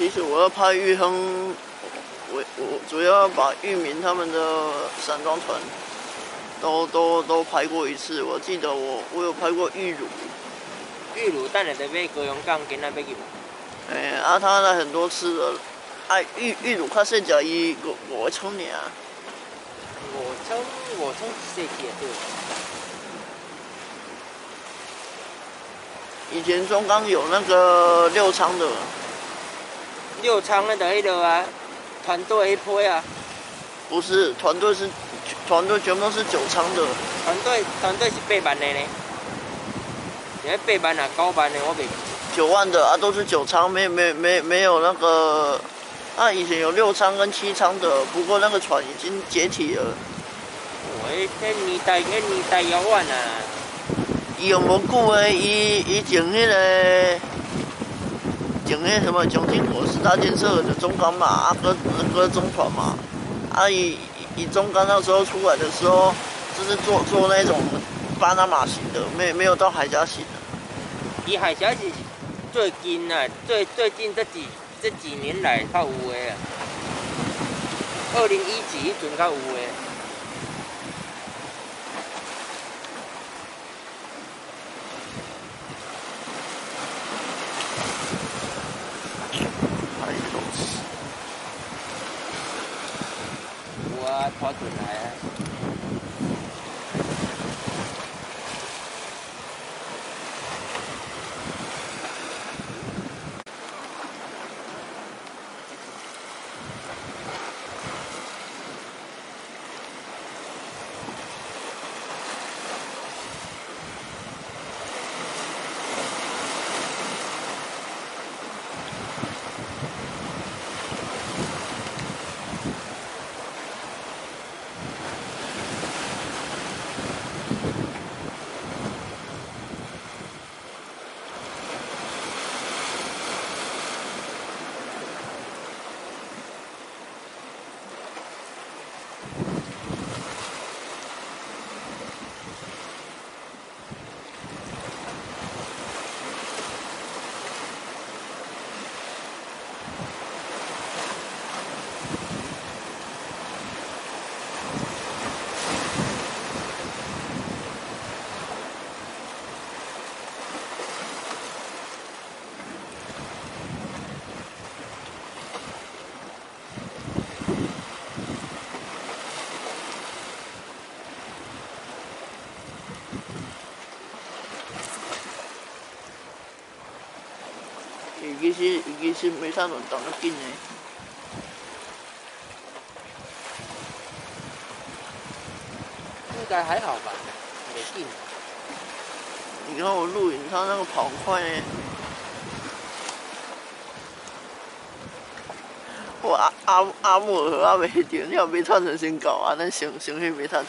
其实我要拍玉亨，我我主要把玉明他们的散装船都都都拍过一次。我记得我我有拍过玉乳，玉乳等下就买高雄港，今仔要去。哎，啊，他那很多次的。啊，玉玉乳较细只伊五五冲尔。五冲五冲细只对。以前中钢有那个六仓的。六仓的那个啊，团队一批啊，不是团队是团队全部是九仓的。团队团队是八万的呢，你八万啊，九万的我袂。九万的啊，都是九仓，没没没没有那个，啊以前有六仓跟七仓的，不过那个船已经解体了。喂，那年代那年代遥远啊。伊有无久诶？伊以前迄个。前迄什么江津火四大建设的中港嘛，啊，搁搁中船嘛，啊，以以中钢那时候出来的时候，就是做做那种巴拿马型的，没没有到海峡型的。以海峡是最近啊，最最近这几这几年来较有诶，二零一几阵较有诶。 ว่าทอดสุดไหน 其实其实没啥轮动得紧的，应该还好吧，没劲。你看我录影，他那个跑快呢。我阿阿阿木和阿美点，你要没穿成先搞啊，那行行去没穿。